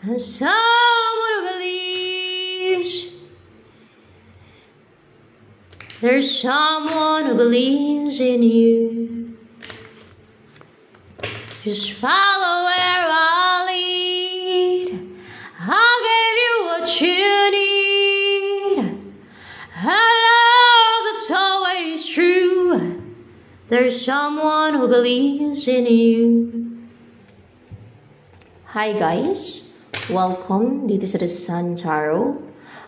And someone who believes. There's someone who believes in you. Just follow where I lead. I'll give you what you need. A love that's always true. There's someone who believes in you. Hi guys! Welcome dito sa The Sun Tarot.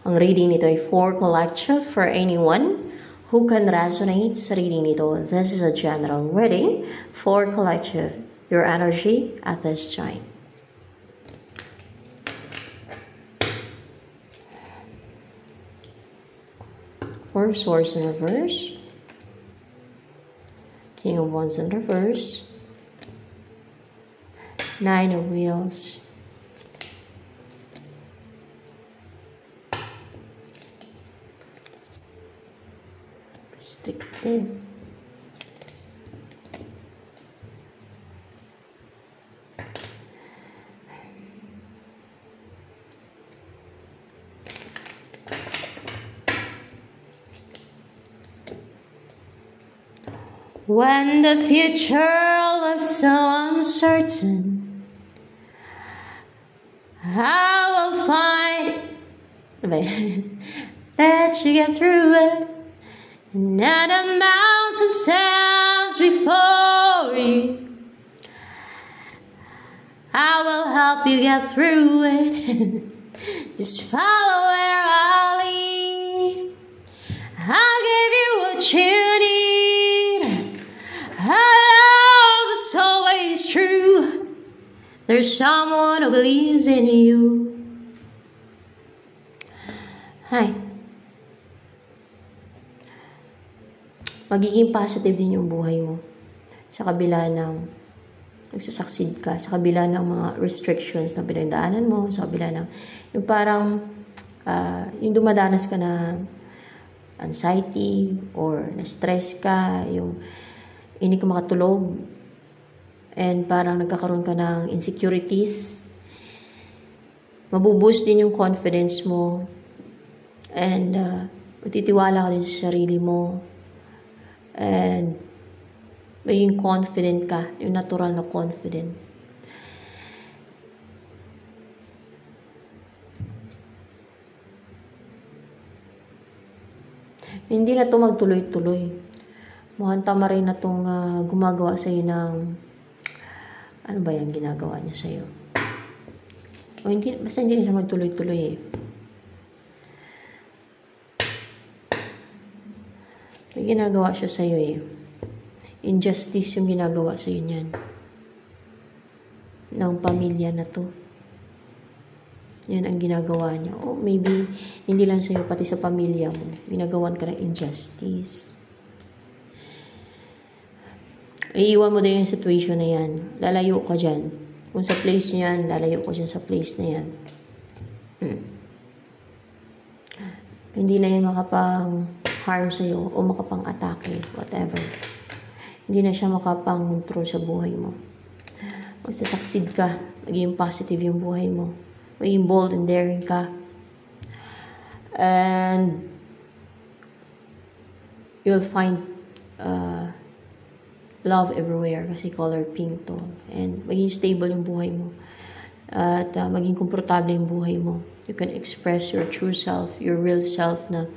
Ang reading nito ay for collective for anyone who can resonate sa reading nito. This is a general reading for collective, your energy at this time. Four of Swords in reverse. King of Wands in reverse. Nine of Wheels. Restricted. When the future looks so uncertain, I will find that you get through it. Stands before you. I will help you get through it. Just follow where I lead. I'll give you what you need. A love that's always true. There's someone who believes in you. Magiging positive din yung buhay mo. Sa kabila ng nagsasucceed ka, sa kabila ng mga restrictions na pinagdaanan mo, sa kabila ng yung parang uh, yung dumadanas ka na anxiety or na-stress ka, yung hindi ka makatulog and parang nagkakaroon ka ng insecurities mabuboost din yung confidence mo and uh, matitiwala ka din sa sarili mo and maging confident ka, yung natural na confident. Hindi na to magtuloy-tuloy. Mukhang tama rin na itong uh, gumagawa sa'yo ng ano ba yung ginagawa niya sa'yo? O hindi, basta hindi na siya magtuloy-tuloy eh. May ginagawa siya sa'yo eh. Injustice yung ginagawa sa'yo niyan. Ng pamilya na to. Yan ang ginagawa niya. O maybe, hindi lang sa'yo, pati sa pamilya mo. Ginagawan ka ng injustice. Iiwan mo din yung situation na yan. Lalayo ka dyan. Kung sa place niyan, lalayo ko dyan sa place na yan. Hmm. Hindi na yan makapang harm sa'yo o makapang-atake, whatever. Hindi na siya makapang-control sa buhay mo. Magsasucceed ka, maging positive yung buhay mo. Maging bold and daring ka. And you'll find uh, love everywhere kasi color pink to. And maging stable yung buhay mo. At uh, maging komportable yung buhay mo. You can express your true self, your real self na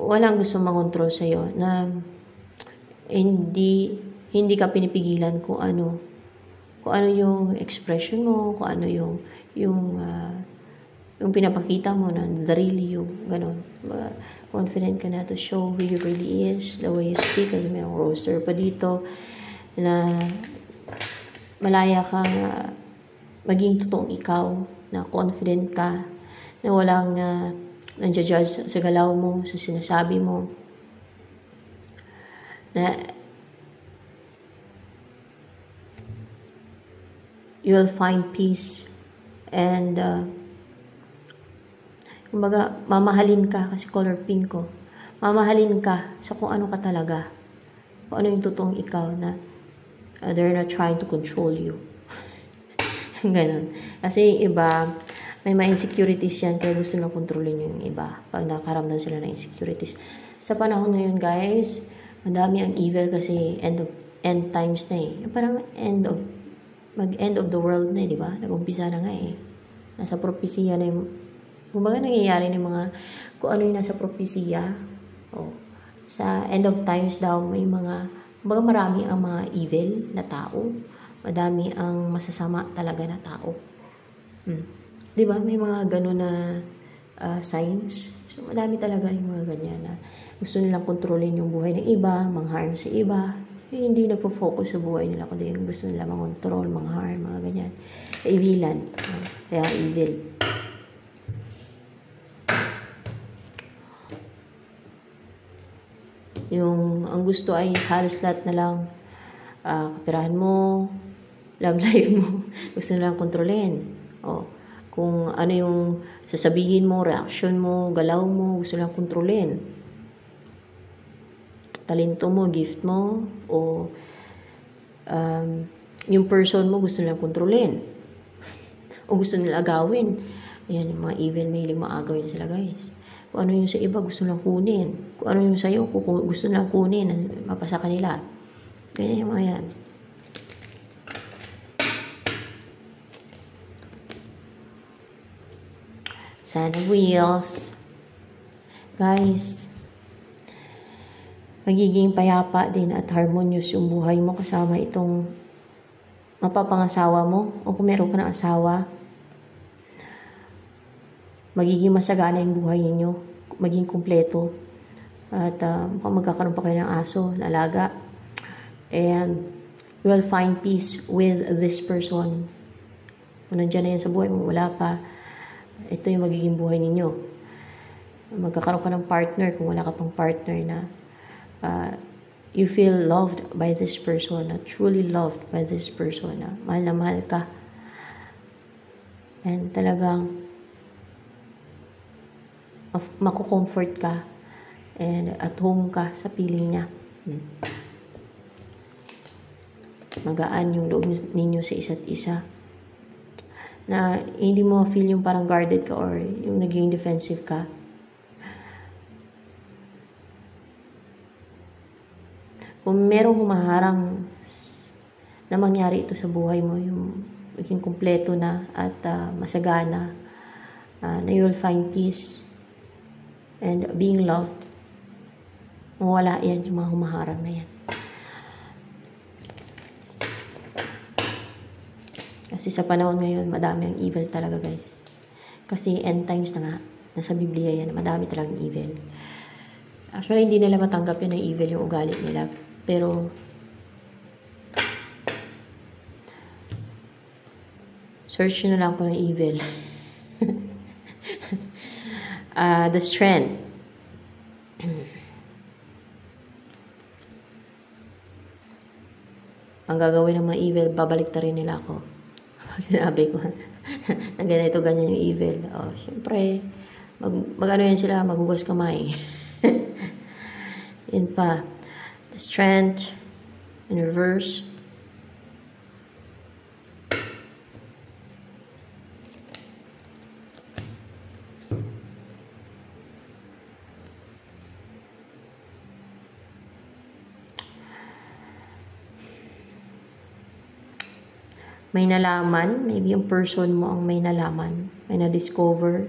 walang gusto makontrol sa'yo. Na hindi hindi ka pinipigilan kung ano kung ano yung expression mo, kung ano yung yung uh, yung pinapakita mo na real you, ganun. Uh, confident ka na to show who you really is, the way you speak, kasi may roaster pa dito, na malaya ka uh, maging totoong ikaw, na confident ka, na walang uh, nandiya-judge sa galaw mo, sa sinasabi mo, na you'll find peace and uh, kumbaga, mamahalin ka kasi color pink ko. Mamahalin ka sa kung ano ka talaga. Kung ano yung totoong ikaw na uh, they're not trying to control you. Ganon. Kasi yung iba, may mga insecurities yan, kaya gusto nilang kontrolin yung iba pag nakaramdam sila ng insecurities. Sa panahon na yun, guys, madami ang evil kasi end of end times na eh. Parang end of mag-end of the world na eh, di ba? Nag-umpisa na nga eh. Nasa propesya na yung kumbaga nangyayari ng mga kung ano yung nasa propesya. Oh. Sa end of times daw may mga kumbaga marami ang mga evil na tao. Madami ang masasama talaga na tao. Hmm. 'Di ba? May mga ganun na uh, signs. So madami talaga yung mga ganyan na gusto nilang kontrolin yung buhay ng iba, mangharm sa iba. Eh, hindi nagpo-focus sa buhay nila kundi yung gusto nila mangontrol, mangharm, mga ganyan. Evilan. Uh, kaya evil. Yung ang gusto ay halos lahat na lang uh, kapirahan mo, love life mo, gusto nilang kontrolin. Oh, kung ano yung sasabihin mo, reaction mo, galaw mo, gusto lang kontrolin. Talento mo, gift mo, o um, yung person mo gusto nilang kontrolin. O gusto nila agawin. Ayan, yung mga evil mailing maagawin sila guys. Kung ano yung sa iba gusto nilang kunin. Kung ano yung sa iyo gusto nilang kunin, mapasa kanila. Kaya yung mga yan. Sana wheels. Guys, magiging payapa din at harmonious yung buhay mo kasama itong mapapangasawa mo o kung meron ka ng asawa. Magiging masagana yung buhay ninyo. Maging kumpleto. At uh, magkakaroon pa kayo ng aso, lalaga. And you will find peace with this person. Kung nandiyan na yan sa buhay mo, wala pa ito yung magiging buhay ninyo. Magkakaroon ka ng partner kung wala ka pang partner na uh, you feel loved by this person, na truly loved by this person, na mahal na mahal ka. And talagang mako-comfort ka and at home ka sa piling niya. Hmm. Magaan yung loob ninyo sa isa't isa na hindi mo feel yung parang guarded ka or yung naging defensive ka. Kung merong humaharang na mangyari ito sa buhay mo, yung maging kumpleto na at uh, masagana, uh, na you'll find peace and being loved, mawala yan, yung mga humaharang na yan. Kasi sa panahon ngayon, madami ang evil talaga guys. Kasi end times na nga, nasa Biblia yan, madami talagang evil. Actually, hindi nila matanggap yun na evil yung ugali nila. Pero, search na lang po ng evil. uh, the strength. ang gagawin ng mga evil, babalik ta rin nila ako. Sinabi ko na ganito, ganyan yung evil. Oh, syempre, mag, mag ano yan sila, maghugas kamay. Yan pa. Strength in reverse. May nalaman, maybe yung person mo ang may nalaman, may na-discover,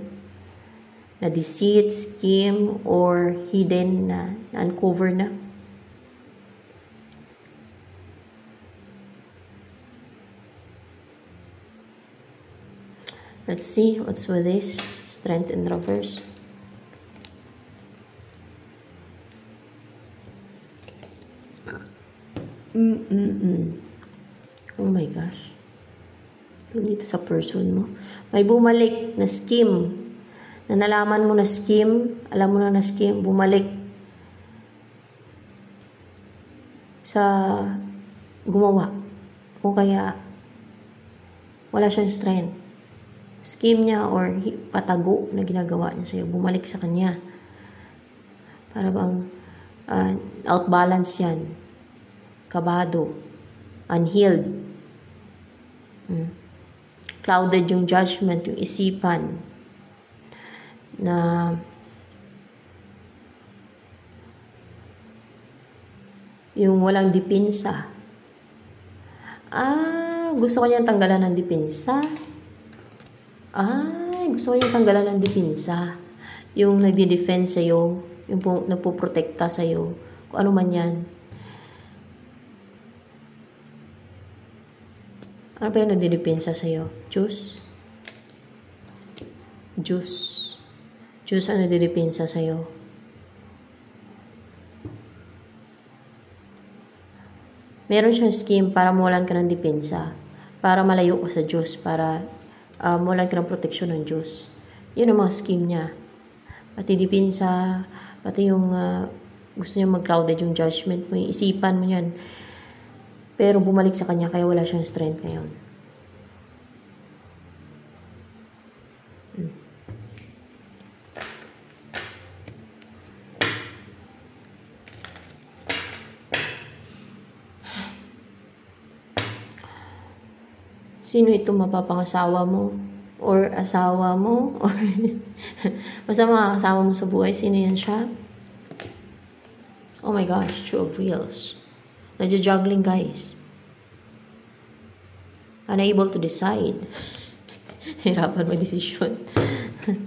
na deceit, scheme, or hidden na, na-uncover na. Let's see what's with this strength in reverse. Mm-mm-mm. Oh my gosh dito sa person mo. May bumalik na scheme. Na nalaman mo na scheme, alam mo na na scheme, bumalik sa gumawa. O kaya wala siyang strength. Scheme niya or patago na ginagawa niya sa'yo, bumalik sa kanya. Para bang uh, outbalance yan. Kabado. Unhealed. Hmm. Clouded yung judgment, yung isipan na yung walang dipinsa. Ah, gusto ko niyang tanggalan ng dipinsa. Ah, gusto ko niyang tanggalan ng dipinsa. Yung nagdi-defend sa'yo, yung po, nagpo-protekta sa'yo, kung ano man yan. Ano ba yung nagdidepensa sa'yo? Juice? Juice. Juice ang nagdidepensa sa'yo. Meron siyang scheme para mawalan ka ng depensa. Para malayo ka sa Diyos. Para uh, mawalan ka ng proteksyon ng Diyos. Yun ang mga scheme niya. Pati depensa, pati yung uh, gusto niya mag-clouded yung judgment mo, isipan mo yan. Pero bumalik sa kanya kaya wala siyang strength ngayon. Sino ito mapapangasawa mo? Or asawa mo? Or basta mga kasama mo sa buhay, sino yan siya? Oh my gosh, two of wheels. Nadja-juggling, guys. Unable to decide. Hirapan mag-desisyon.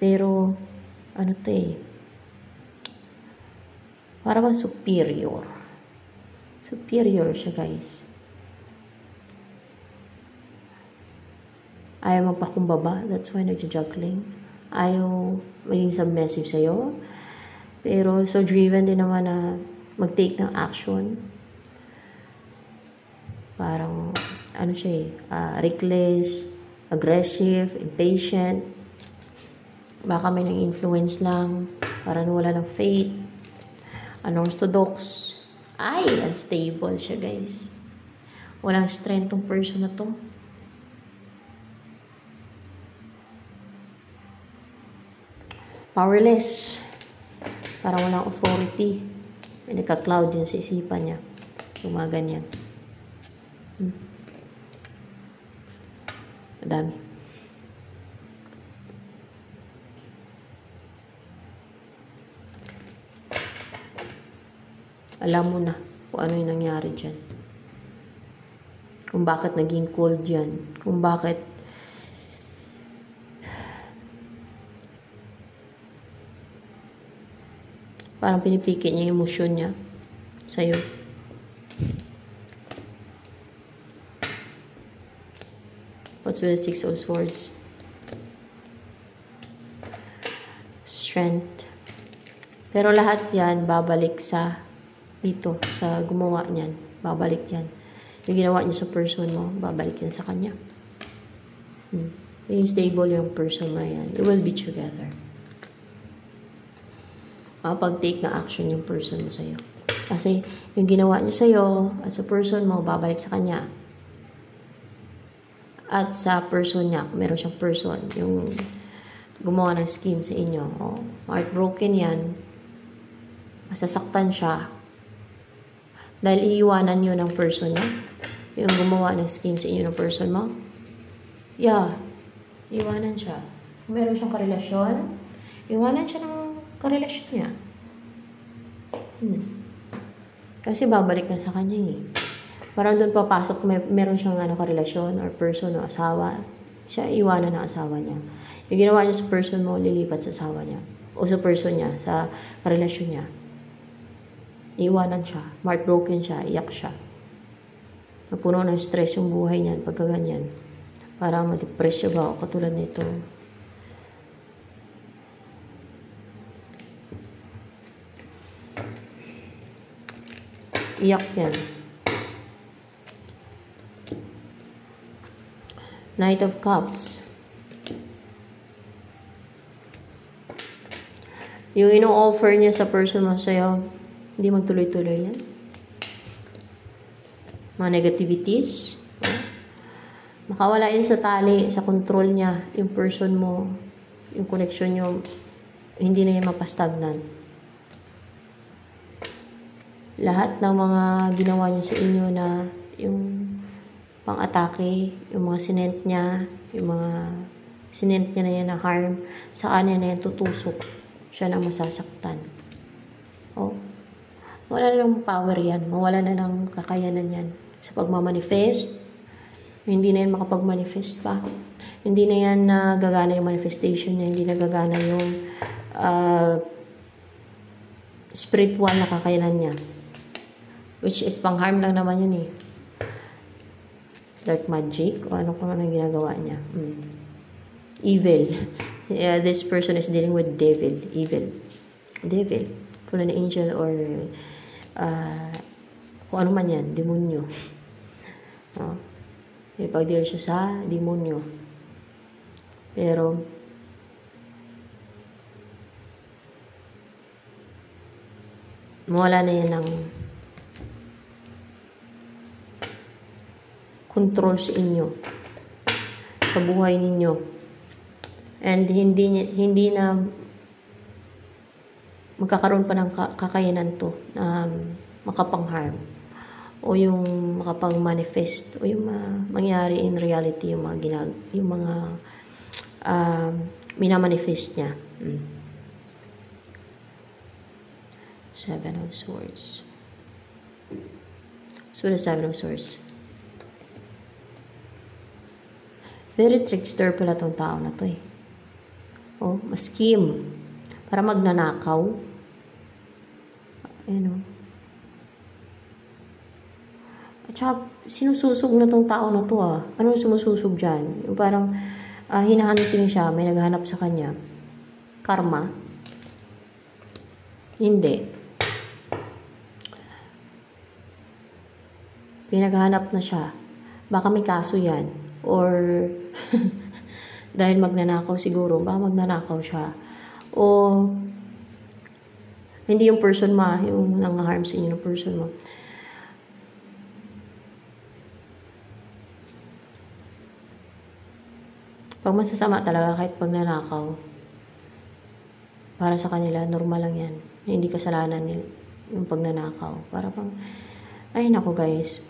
Pero, ano to eh. Para bang superior. Superior siya, guys. Ayaw magpakumbaba. That's why nagja-juggling. Ayaw maging submissive sa'yo. Pero so driven din naman na mag-take ng action. Parang, ano siya eh, uh, reckless, aggressive, impatient. Baka may nang influence lang. Parang wala ng faith. Unorthodox. Ay, unstable siya guys. Walang strength tong person na to. Powerless. Parang walang authority. May nagka-cloud yun sa isipan niya. Yung mga ganyan. Hmm. Madami. Alam mo na kung ano yung nangyari dyan. Kung bakit naging cold yan. Kung bakit Parang pinipikit niya yung emosyon niya sa'yo. What's with the Six of Swords? Strength. Pero lahat yan, babalik sa dito, sa gumawa niyan. Babalik yan. Yung ginawa niya sa person mo, babalik yan sa kanya. Hmm. Yung stable yung person mo yan. You will be together makapag-take na action yung person mo sa'yo. Kasi yung ginawa niya sa'yo at sa person mo, babalik sa kanya. At sa person niya, kung meron siyang person, yung gumawa ng scheme sa inyo, oh, heartbroken yan, masasaktan siya, dahil iiwanan nyo ng person niya, yung gumawa ng scheme sa inyo ng person mo, yeah, iwanan siya. Kung meron siyang karelasyon, iwanan siya ng karelasyon niya. Hmm. Kasi babalik na sa kanya eh. Parang doon papasok, may, meron siyang ano, karelasyon or person o asawa. Siya iwanan ng asawa niya. Yung ginawa niya sa person mo, lilipat sa asawa niya. O sa person niya, sa karelasyon niya. Iwanan siya. Heartbroken siya. Iyak siya. Napuno ng stress yung buhay niyan pagka ganyan. Para ma-depress siya ba o katulad nito. Iyak yan. Knight of Cups. Yung ino-offer niya sa person mo sa'yo, hindi magtuloy-tuloy yan. Mga negativities. Makawala yan sa tali, sa control niya, yung person mo, yung connection nyo, hindi na yan mapastagnan lahat ng mga ginawa niyo sa inyo na yung pang-atake, yung mga sinent niya, yung mga sinent niya na yan na harm, sa kanya na yan tutusok. Siya na masasaktan. Oh. Wala na ng power yan. Mawala na ng kakayanan yan. Sa pagmamanifest, hindi na yan makapag-manifest pa. Hindi na yan nagagana yung manifestation niya. Hindi nagagana yung uh, spiritual na kakayanan niya. Which is pang-harm lang naman yun eh. Dark magic o ano kung ano ginagawa niya. Mm. Evil. Yeah, this person is dealing with devil. Evil. Devil. Fallen angel or uh, kung ano man yan, demonyo. Oh. May pag-deal siya sa demonyo. Pero, mawala na yan ng control sa inyo sa buhay ninyo and hindi hindi na magkakaroon pa ng kakayanan to na um, makapang-harm o yung makapang-manifest o yung uh, mangyari in reality yung mga ginag yung mga uh, minamanifest niya. Mm. Seven of Swords. So, the Seven of Swords. Very trickster pala tong tao na to eh. Oh, maskim. Para magnanakaw. Ayan oh. At saka, sinususog na tong tao na to ah. Anong sumususog dyan? Yung parang uh, hinahanting siya, may naghanap sa kanya. Karma? Hindi. Pinaghanap na siya. Baka may kaso yan. Or dahil magnanakaw siguro, baka magnanakaw siya. O hindi yung person ma, yung nang-harm sa inyo ng person mo. Pag masasama talaga kahit pag nanakaw, para sa kanila, normal lang yan. Hindi kasalanan nila yung pagnanakaw. Para pang, ay nako guys,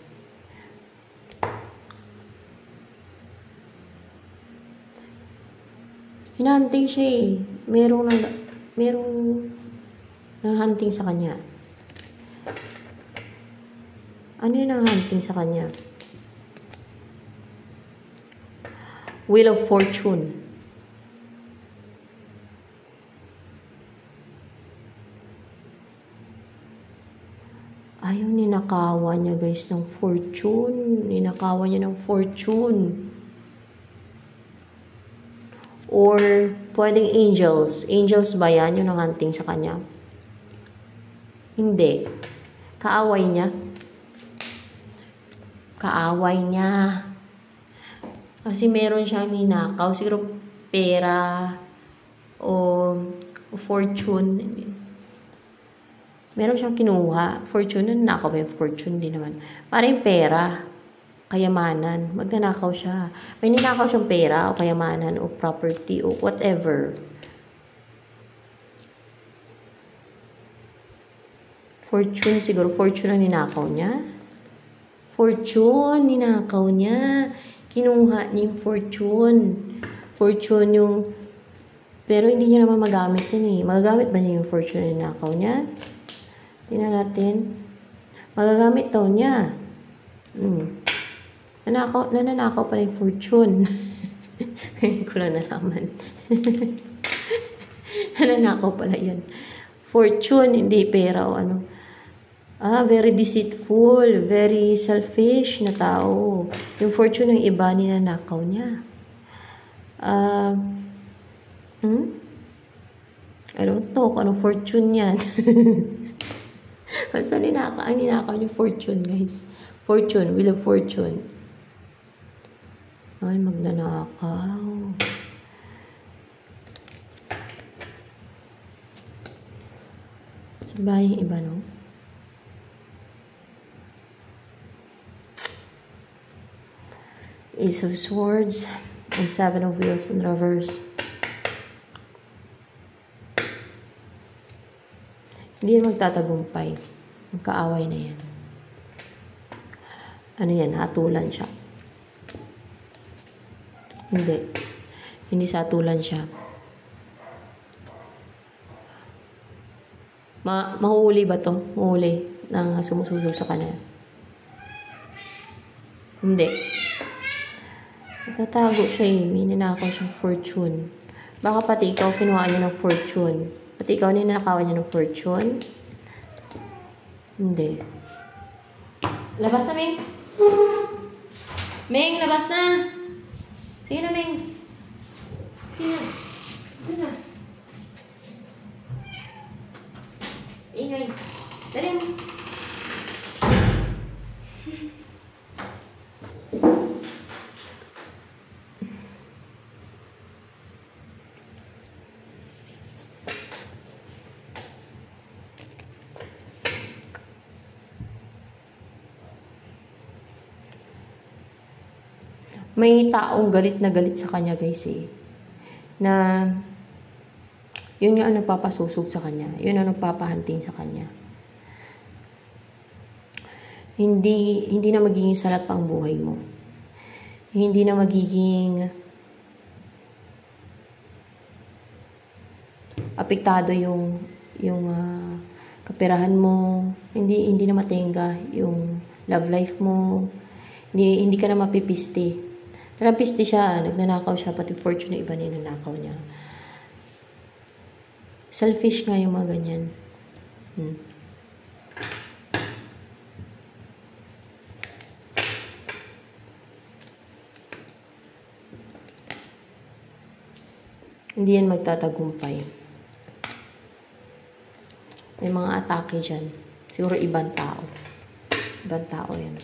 Hinahunting siya eh. Merong, nang, merong nanghunting sa kanya. Ano yung nanghunting sa kanya? Wheel of Fortune. Ayaw ninakawa niya guys ng fortune. Ninakawa niya ng fortune or pwedeng angels. Angels ba yan? Yung hunting sa kanya? Hindi. Kaaway niya. Kaaway niya. Kasi meron siyang ninakaw. Siguro pera o, o fortune. Meron siyang kinuha. Fortune, nanakaw ba yung fortune? Hindi naman. Parang pera kayamanan, magnanakaw siya. May ninakaw siyang pera o kayamanan o property o whatever. Fortune, siguro fortune ang ninakaw niya. Fortune, ninakaw niya. Kinuha niya fortune. Fortune yung... Pero hindi niya naman magamit yan eh. Magagamit ba niya yung fortune na ninakaw niya? Tingnan natin. Magagamit daw niya. Hmm. Nanakaw, nananakaw pa rin fortune. Ngayon ko lang nalaman. nananakaw pala yun. Fortune, hindi pera o ano. Ah, very deceitful, very selfish na tao. Yung fortune ng iba, ninanakaw niya. Ah, uh, hmm? I don't know kung anong fortune yan. Basta ninaka, ang ninakaw niyo fortune, guys. Fortune, will of fortune. Ay, magnanakaw. Sa bahay iba, no? Ace of Swords and Seven of Wheels in reverse. Hindi na magtatagumpay. Ang na yan. Ano yan? Hatulan siya. Hindi. Hindi sa atulan siya. Ma mahuhuli ba to? Mahuli ng sumususo sa kanya. Hindi. Nagtatago siya eh. May ninakaw siyang fortune. Baka pati ikaw kinuha niya ng fortune. Pati ikaw ninakawan niya ng fortune. Hindi. Labas na, Ming. Ming, labas na. Sige na, Ming. Sige na. Sige na. Ingay. Dali mo. May taong galit na galit sa kanya, guys, eh. Na yun nga ang nagpapasusog sa kanya. Yun ang nagpapahanting sa kanya. Hindi, hindi na magiging salat pa ang buhay mo. Hindi na magiging apektado yung yung uh, kaperahan mo. Hindi hindi na matenga yung love life mo. Hindi hindi ka na Terapisti siya, nagnanakaw siya, pati fortune na iba ninanakaw niya. Selfish nga yung mga ganyan. Hmm. Hindi yan magtatagumpay. May mga atake dyan. Siguro ibang tao. Ibang tao yan.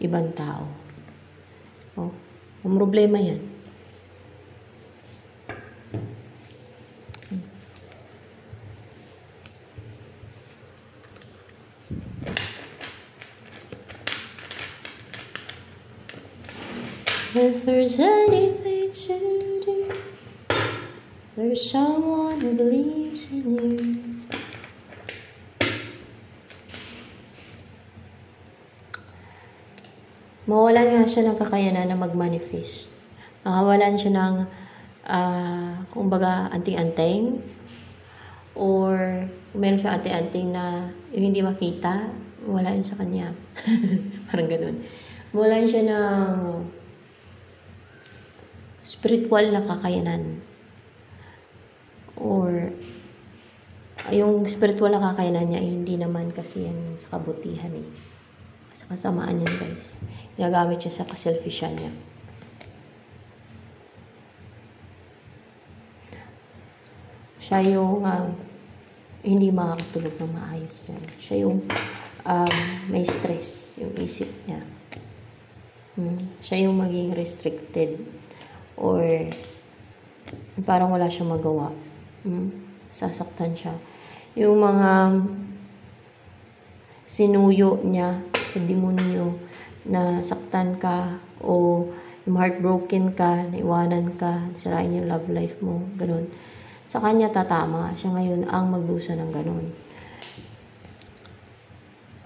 Ibang tao. Oh, ang problema yan. If there's anything to do, there's someone who believes in you. Mawalan nga siya ng kakayanan na mag-manifest. Makawalan siya ng, uh, kumbaga, anting-anting. Or, meron siya anting-anting na yung hindi makita, wala yun sa kanya. Parang ganun. Mawalan siya ng spiritual na kakayanan. Or, yung spiritual na kakayanan niya, hindi naman kasi yan sa kabutihan eh. Sa kasamaan yan, guys. Ginagamit siya sa kaselfishan niya. Siya yung uh, hindi makakatulog ng maayos yan. Siya yung um, may stress, yung isip niya. Hmm. Siya yung maging restricted or parang wala siyang magawa. Hmm? Sasaktan siya. Yung mga sinuyo niya sa demonyo na saktan ka o yung heartbroken ka, naiwanan ka, sirain yung love life mo, ganun. Sa kanya tatama, siya ngayon ang magdusa ng ganun.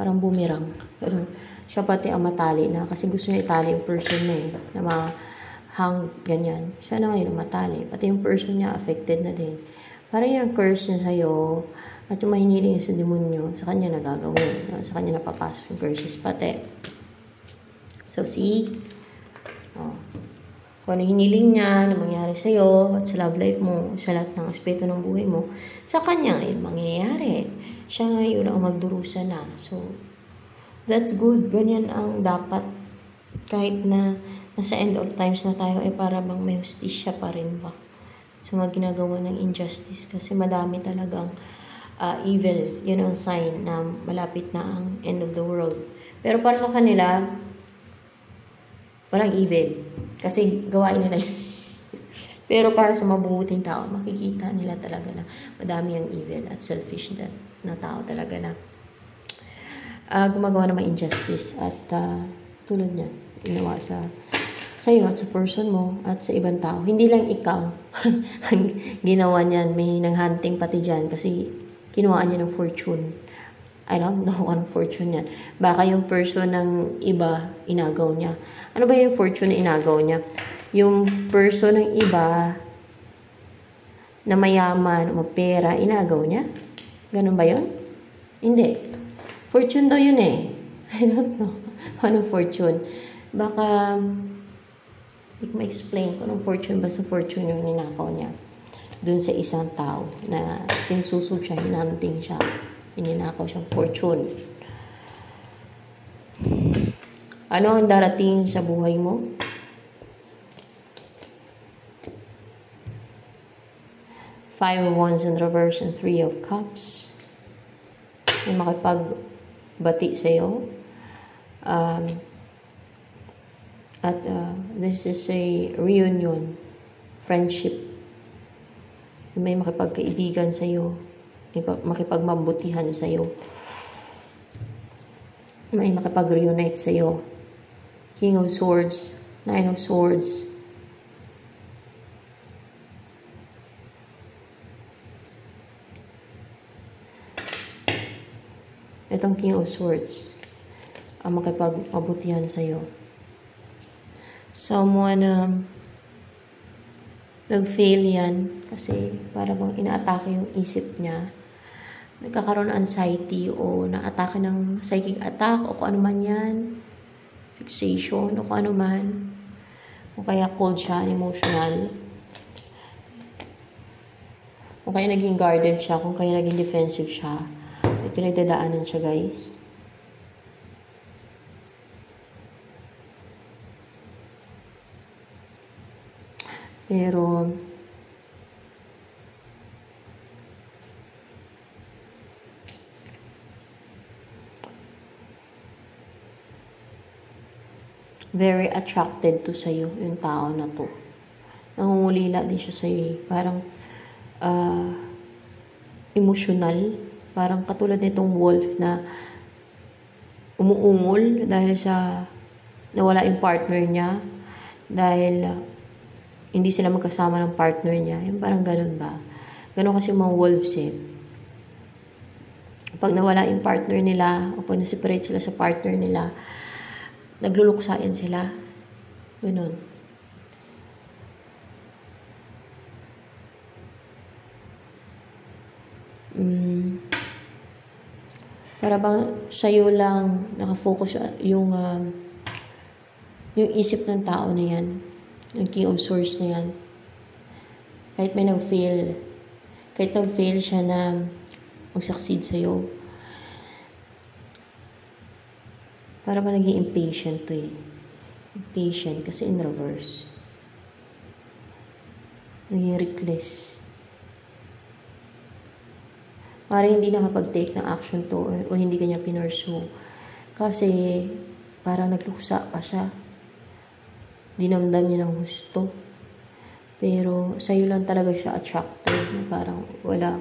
Parang bumirang. Ganun. Siya pati ang matali na kasi gusto niya itali yung person na eh, na mga hang ganyan. Siya na ngayon matali. Pati yung person niya affected na din. Parang yung curse niya sa'yo at yung mahiniling sa demonyo, sa kanya nagagawin. Sa kanya napapasok yung curses pati. So, see? Oh. Kung ano hiniling niya na mangyari sa'yo at sa love life mo, sa lahat ng aspeto ng buhay mo, sa kanya ngayon mangyayari. Siya ngayon ang magdurusa na. So, that's good. Ganyan ang dapat kahit na nasa end of times na tayo, eh para bang may justisya pa rin ba? Sa mga ginagawa ng injustice. Kasi madami talagang uh, evil. Yun ang sign na malapit na ang end of the world. Pero para sa kanila, walang evil. Kasi gawain nila yun. Pero para sa mabubuting tao, makikita nila talaga na madami ang evil at selfish na, na tao talaga na uh, gumagawa ng mga injustice at uh, tulad niyan, ginawa sa sa iyo at sa person mo at sa ibang tao. Hindi lang ikaw ang ginawa niyan. May nang-hunting pati dyan kasi kinuha niya ng fortune. I don't know anong fortune yan. Baka yung person ng iba, inagaw niya. Ano ba yung fortune na inagaw niya? yung person ng iba na mayaman o pera, inagaw niya? Ganun ba yun? Hindi. Fortune daw yun eh. I don't know. Anong fortune? Baka, hindi ko ma-explain kung anong fortune ba sa fortune yung ninakaw niya. Doon sa isang tao na sinususog siya, hinanting siya. Ininakaw siyang fortune. Ano ang darating sa buhay mo? Five of Wands in reverse and Three of Cups. May makipagbati sa'yo. Um, at uh, this is a reunion, friendship. May makipagkaibigan sa'yo. Makipagmabutihan sa'yo. May makipag-reunite sa'yo. King of Swords, Nine of Swords, itong King of Swords ang makipag-mabutihan sa'yo. Someone um, nag-fail yan kasi para bang inaatake yung isip niya. Nagkakaroon ng anxiety o naatake ng psychic attack o kung ano man yan. Fixation o kung ano man. O kaya cold siya, emotional. O kaya naging guarded siya, kung kaya naging defensive siya may pinagdadaanan siya, guys. Pero, very attracted to sa'yo, yung tao na to. Nangungulila din siya sa'yo eh. Parang, uh, emotional Parang katulad nitong wolf na umuungol dahil sa nawala yung partner niya. Dahil hindi sila magkasama ng partner niya. Yung parang ganun ba? Ganun kasi mga wolves eh. Pag nawala yung partner nila, o pag na-separate sila sa partner nila, nagluluksayan sila. Ganun. Mm. Para bang sa'yo lang nakafocus yung um, yung isip ng tao na yan. Yung King of Swords na yan. Kahit may nag-fail, kahit nag-fail siya na mag-succeed sa'yo, para ba naging impatient to eh. Impatient kasi in reverse. Naging reckless. Para hindi nakapag-take ng action to or, o hindi kanya pinursu. Kasi parang nagluksa pa siya. Dinamdam niya ng gusto. Pero sa'yo lang talaga siya attracted. Na parang wala,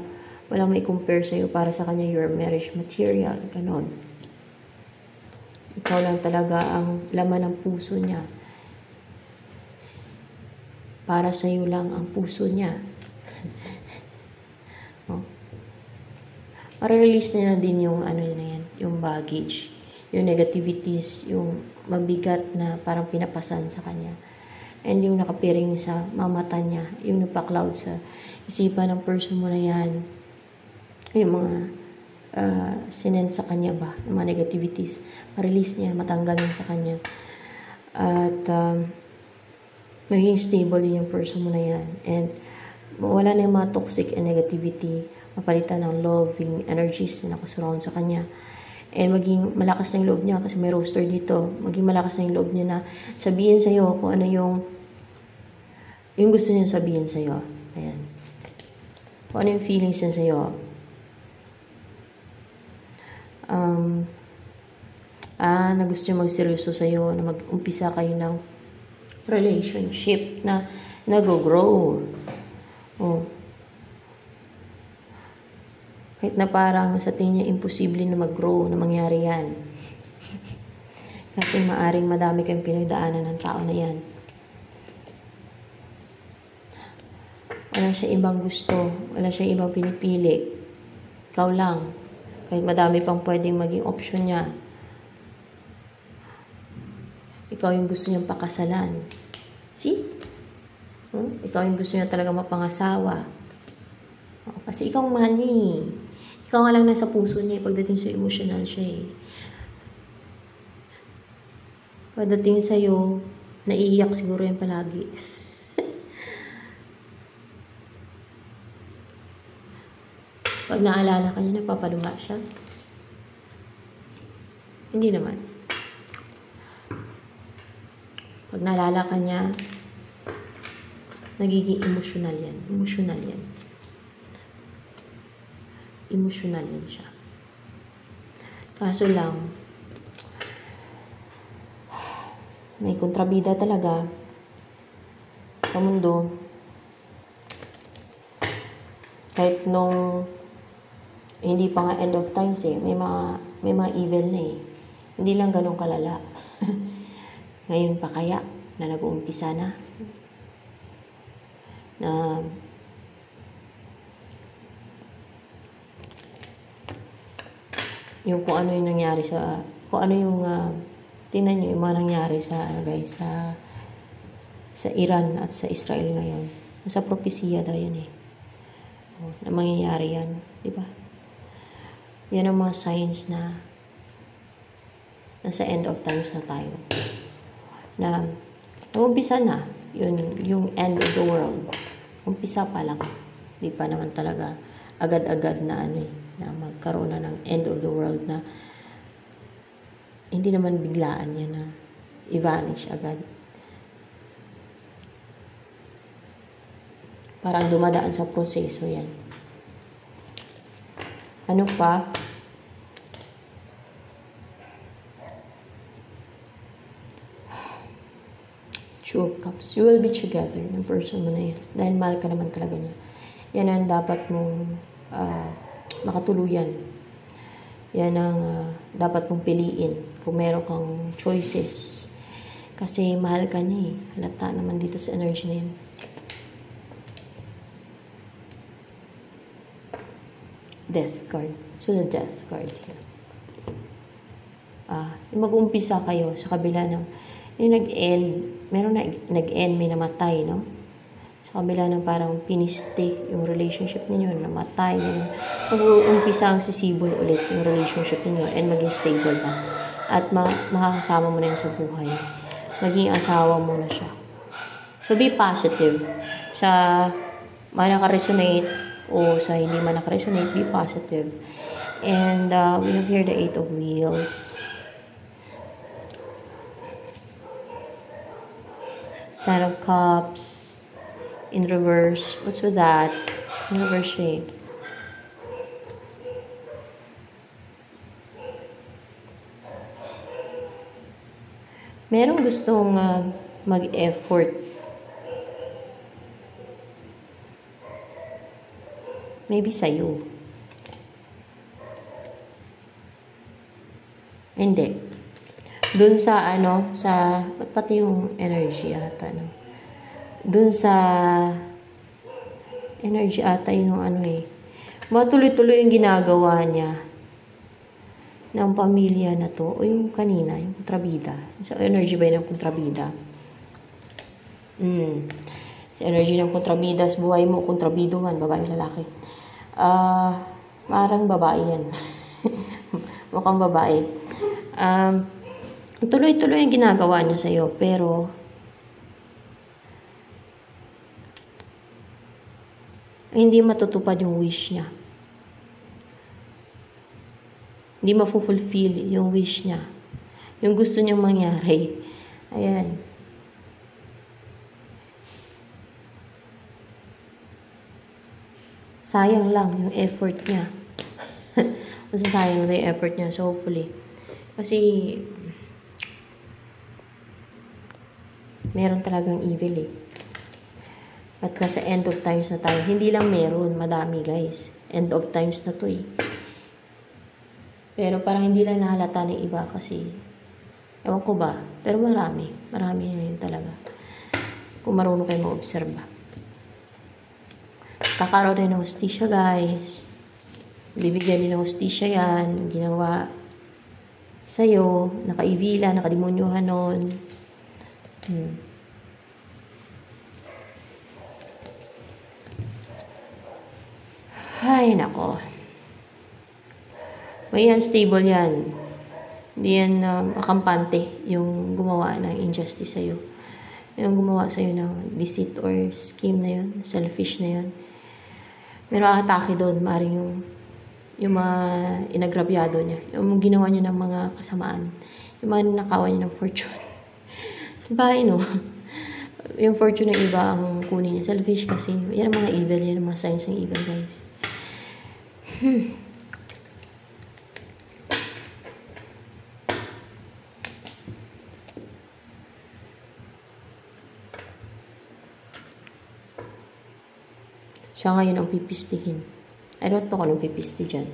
wala may compare sa'yo para sa kanya your marriage material. Ganon. Ikaw lang talaga ang laman ng puso niya. Para sa'yo lang ang puso niya. Mare-release nila din yung ano na yan, yung baggage, yung negativities, yung mabigat na parang pinapasan sa kanya. And yung nakapiring sa mamata niya, yung nagpa-cloud sa isipan ng person mo na yan. Yung mga uh, sinend sa kanya ba, yung mga negativities, ma-release niya, matanggal niya sa kanya. At um, maging stable din yung person mo na yan. And wala na yung mga toxic and negativity mapalitan ng loving energies na nakasurround sa kanya. And maging malakas na yung loob niya kasi may roster dito. Maging malakas na yung loob niya na sabihin sa'yo kung ano yung yung gusto niya sabihin sa'yo. Ayan. Kung ano yung feelings niya sa'yo. Um, ah, na gusto niya magseryoso sa'yo, na mag-umpisa kayo ng relationship na nag-grow. Oh, kahit na parang sa tingin niya imposible na mag-grow, na mangyari yan. Kasi maaring madami kayong pinagdaanan ng tao na yan. Wala siya ibang gusto. Wala siya ibang pinipili. Ikaw lang. Kahit madami pang pwedeng maging option niya. Ikaw yung gusto niyang pakasalan. See? Hmm? Ikaw yung gusto niya talaga mapangasawa. Kasi ikaw mahal niya eh. Ikaw nga lang nasa puso niya eh, pagdating sa emotional siya eh. Pagdating sa'yo, naiiyak siguro yan palagi. Pag naalala ka niya, nagpapaluha siya. Hindi naman. Pag naalala ka niya, nagiging emotional yan. Emotional yan. Emotional yan siya. Kaso lang, may kontrabida talaga sa mundo. Kahit nung hindi pa nga end of times eh, may mga, may mga evil na eh. Hindi lang ganun kalala. Ngayon pa kaya na nag-uumpisa na na yung kung ano yung nangyari sa kung ano yung uh, tingnan niyo yung mga nangyari sa ano guys sa sa Iran at sa Israel ngayon. Nasa propesiya daw yan eh. Oh, na mangyayari yan, di ba? Yan ang mga signs na nasa end of times na tayo. Na umpisa na yun, yung end of the world. Umpisa pa lang. Di pa naman talaga agad-agad na ano eh, na magkaroon na ng end of the world na hindi naman biglaan yan na i-vanish agad. Parang dumadaan sa proseso yan. Ano pa? Two of Cups. You will be together ng person mo na yan. Dahil mahal ka naman talaga niya. Yan ang dapat mong uh, makatuluyan. Yan ang uh, dapat mong piliin kung meron kang choices. Kasi mahal ka niya eh. Halata naman dito sa energy na yan. Death card. So, the death card here. Ah, mag-umpisa kayo sa kabila ng yung nag-end meron na nag-end, may namatay, no? Sa kabila ng parang piniste yung relationship ninyo, namatay, ganun. Mag-uumpisa ang sisibol ulit yung relationship ninyo and maging stable na. At ma- makakasama mo na yan sa buhay. Maging asawa mo na siya. So, be positive. Sa man naka-resonate o sa hindi man naka-resonate, be positive. And uh, we have here the Eight of Wheels. Sign of Cups in reverse. What's with that? In reverse shape. Merong gustong uh, mag-effort. Maybe sa'yo. Hindi. Dun sa ano, sa, pati yung energy ata, no? Dun sa, energy ata yung ano eh. Matuloy-tuloy yung ginagawa niya ng pamilya na to, o yung kanina, yung kontrabida. Sa energy ba yun ng kontrabida? Mm. Sa energy ng kontrabida, sa buhay mo, kontrabido man, babae lalaki. Ah, uh, parang babae yan. Mukhang babae. Um, Tuloy-tuloy ang ginagawa niya sa'yo, pero hindi matutupad yung wish niya. Hindi mafulfill yung wish niya. Yung gusto niyang mangyari. Ayan. Sayang lang yung effort niya. Masasayang na yung effort niya. So, hopefully. Kasi, meron talagang evil eh. At nasa end of times na tayo. Hindi lang meron, madami guys. End of times na to eh. Pero parang hindi lang nahalata ng iba kasi ewan ko ba. Pero marami. Marami na yun talaga. Kung marunong kayo ma-obserba. Kakaroon rin ng hostisya guys. Bibigyan din ng hostisya yan. Ginawa sa'yo. Naka-ivila, nakademonyohan nun. Hmm. Ay, nako. May unstable yan. Hindi yan um, akampante yung gumawa ng injustice sa'yo. Yung gumawa sa'yo ng deceit or scheme na yun, selfish na yun. Meron atake doon, maring yung yung mga inagrabyado niya, yung ginawa niya ng mga kasamaan, yung mga ninakawan niya ng fortune. Salbahe, no? yung fortune ng iba ang kunin niya. Selfish kasi. Yan ang mga evil, yan ang mga signs ng evil, guys. Hmm. Siya ngayon ang pipistihin. I don't know kung anong pipisti dyan.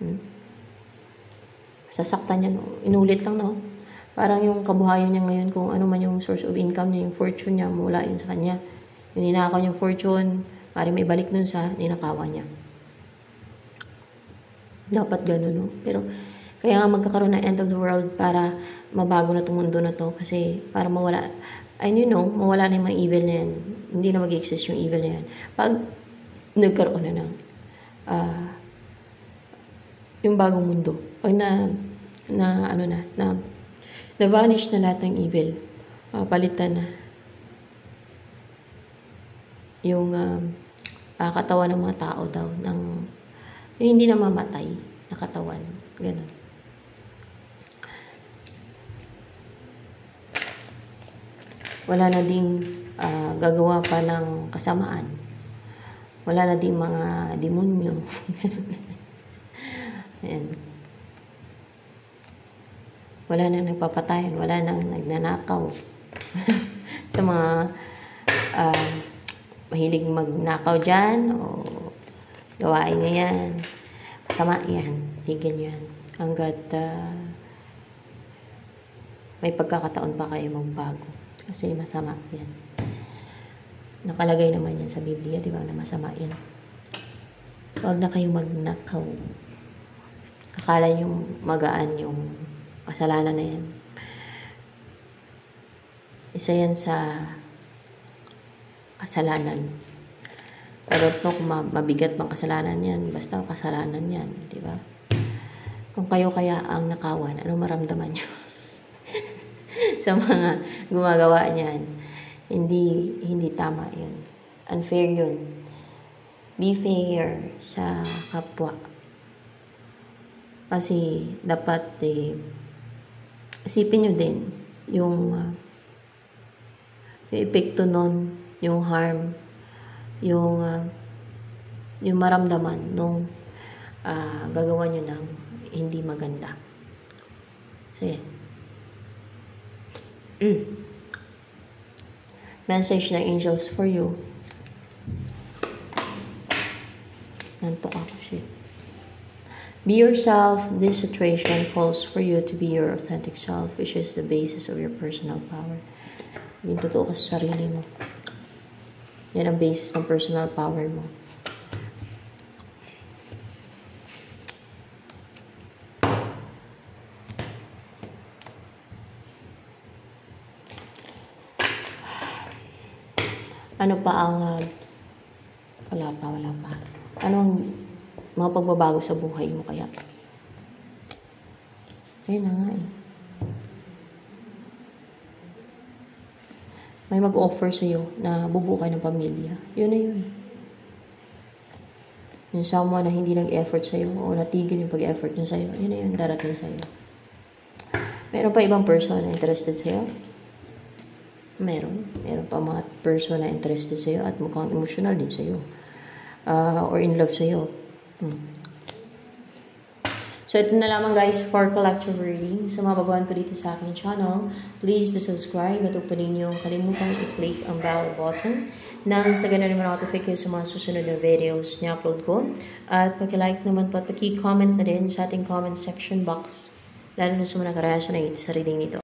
Hmm? Sasaktan yan. Inulit lang, no? Parang yung kabuhayan niya ngayon, kung ano man yung source of income niya, yung fortune niya, mula yun sa kanya. Yung ninakaw niyang fortune, pari may balik nun sa ninakawan niya. Dapat gano'n, no? Pero, kaya nga magkakaroon ng end of the world para mabago na itong mundo na to. Kasi, para mawala, and you know, mawala na yung mga evil na yan. Hindi na mag-exist yung evil na yan. Pag nagkaroon na ng uh, yung bagong mundo. Pag na, na ano na, na, na vanish na lahat ng evil. Uh, palitan na yung uh, uh, katawan ng mga tao daw ng yung hindi na mamatay na katawan. Ganun. Wala na ding uh, gagawa pa ng kasamaan. Wala na ding mga demonyo. Ayan. Wala nang nagpapatayan, wala nang nagnanakaw. sa mga uh, mahilig magnakaw dyan o gawain nyo yan. Masama yan. Tigil yan. Hanggat uh, may pagkakataon pa kayo magbago. Kasi masama yan. Nakalagay naman yan sa Biblia, di ba, na masama yan. Huwag na kayo magnakaw. Akala nyo magaan yung kasalanan na yan. Isa yan sa kasalanan. Pero to, kung mabigat bang kasalanan yan, basta kasalanan yan, di ba? Kung kayo kaya ang nakawan, ano maramdaman nyo? sa mga gumagawa niyan. Hindi, hindi tama yun. Unfair yun. Be fair sa kapwa. Kasi dapat eh, isipin nyo din yung uh, yung epekto nun, yung harm, yung uh, yung maramdaman nung uh, gagawa nyo ng hindi maganda. So, yan. Mm. Message ng angels for you. Nantok ako, shit. Be yourself. This situation calls for you to be your authentic self, which is the basis of your personal power. Yung totoo ka sa sarili mo. Yan ang basis ng personal power mo. Ano pa ang uh, wala pa, wala pa. Ano ang mga pagbabago sa buhay mo kaya? Ayun na nga eh. May mag-offer sa'yo na bubuo ka ng pamilya. Yun na yun. Yung someone na hindi nag-effort sa'yo o natigil yung pag-effort niya sa'yo, yun na yun, darating sa'yo. Meron pa ibang person na interested sa'yo? Meron. Meron pa mga person na interested sa'yo at mukhang emotional din sa'yo. Uh, or in love sa'yo. Hmm. So, ito na lamang guys for collective reading. Sa mga baguhan ko dito sa aking channel, please do subscribe at huwag pa ninyong kalimutan i-click ang bell button nang sa ganun naman notify kayo sa mga susunod na videos na upload ko. At pag-like naman po at pag-comment na din sa ating comment section box lalo na sa mga nakareaction na sa reading nito.